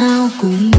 sao cũng